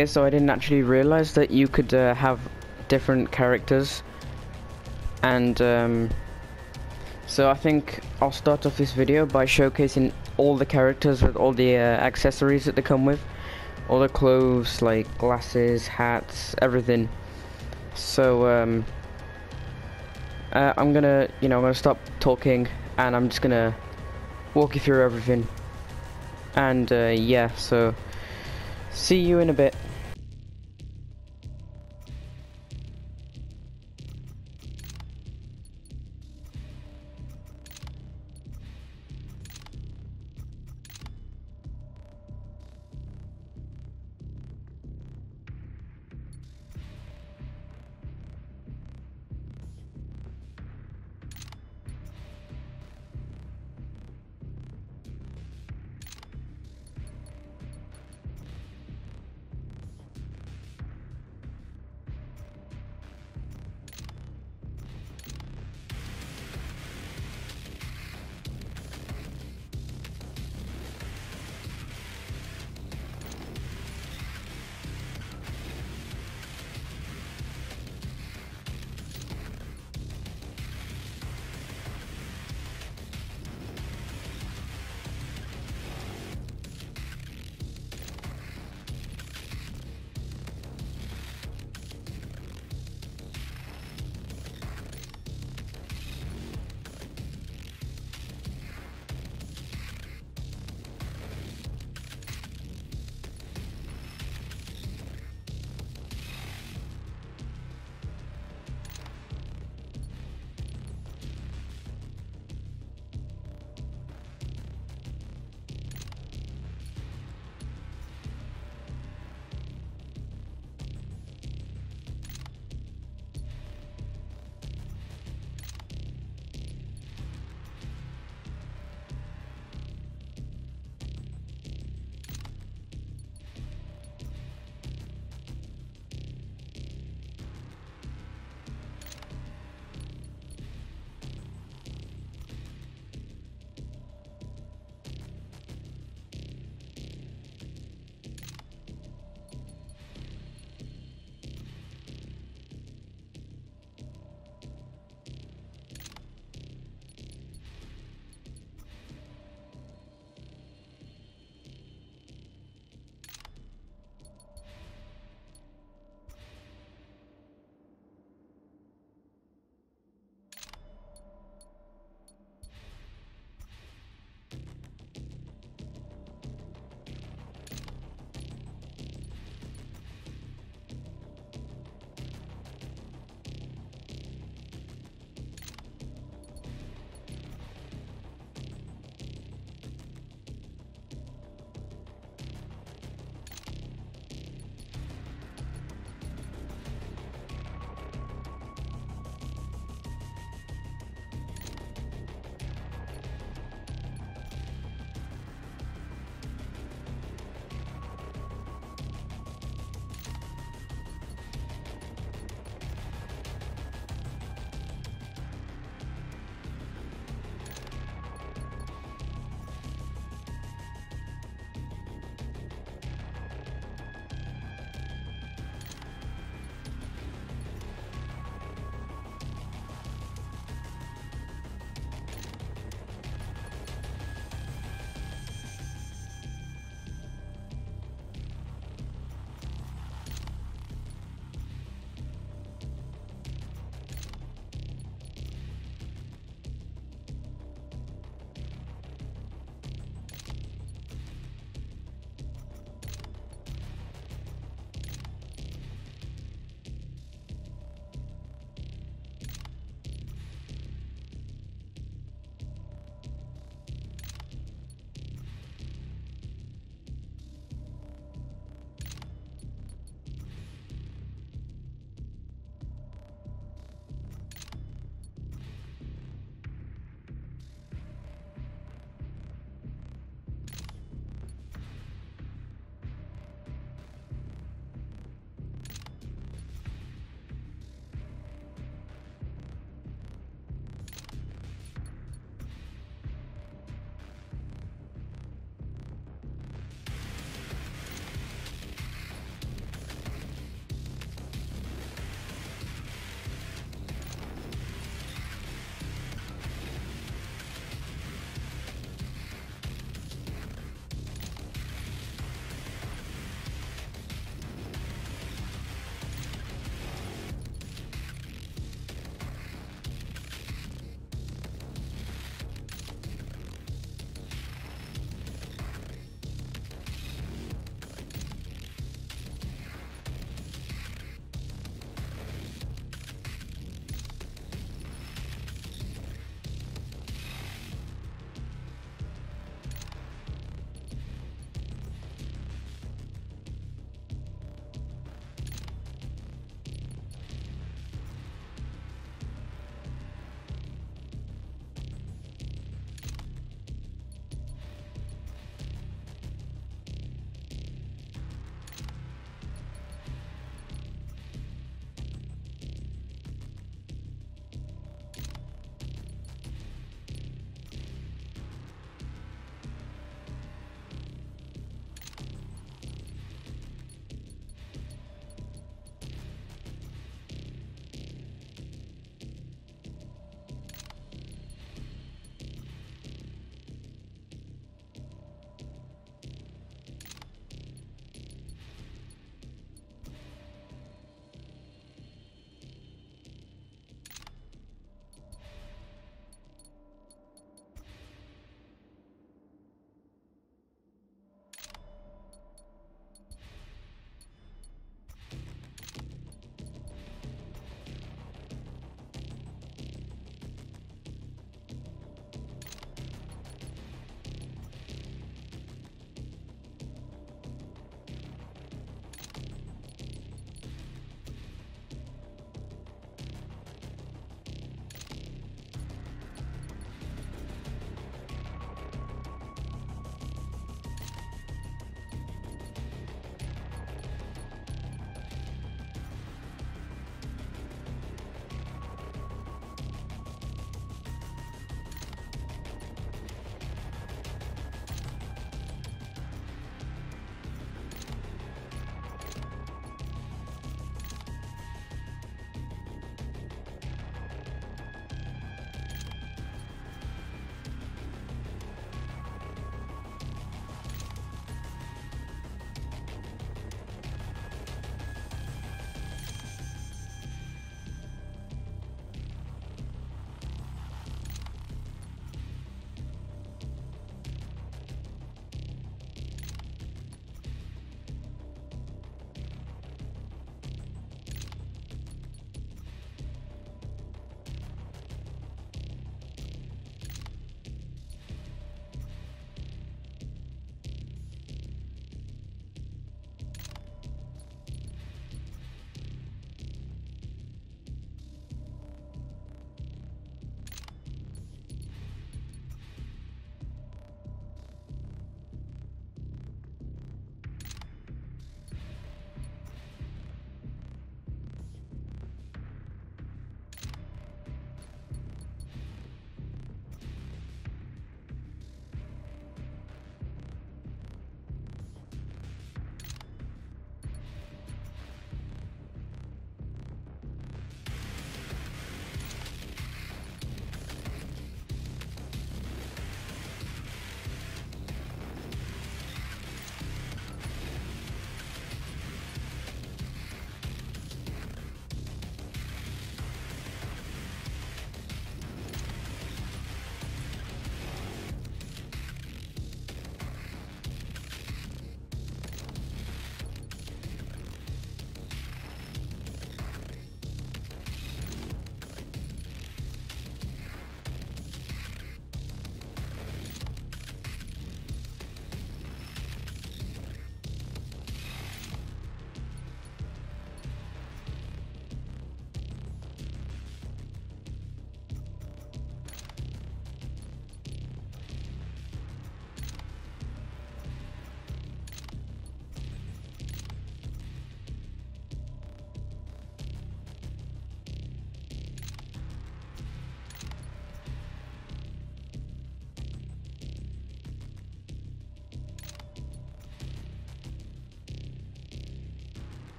Okay, so I didn't actually realize that you could uh, have different characters. And um, so I think I'll start off this video by showcasing all the characters with all the uh, accessories that they come with. All the clothes, like glasses, hats, everything. So um, uh, I'm gonna, you know, I'm gonna stop talking and I'm just gonna walk you through everything. And uh, yeah, so see you in a bit.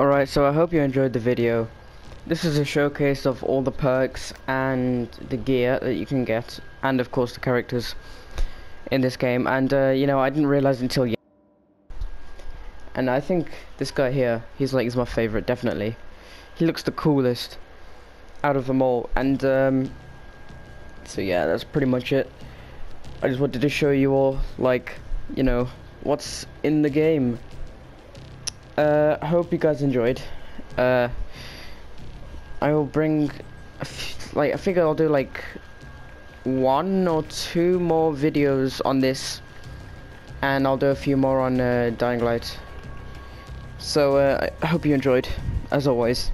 Alright, so I hope you enjoyed the video. This is a showcase of all the perks and the gear that you can get, and of course the characters in this game. And uh, you know, I didn't realize until yet. And I think this guy here, he's like, he's my favorite, definitely. He looks the coolest out of them all. And um, so yeah, that's pretty much it. I just wanted to show you all, like, you know, what's in the game. Uh, I hope you guys enjoyed. Uh, I will bring, like, I figure I'll do like one or two more videos on this, and I'll do a few more on uh, Dying Light. So uh, I hope you enjoyed, as always,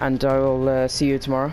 and I will uh, see you tomorrow.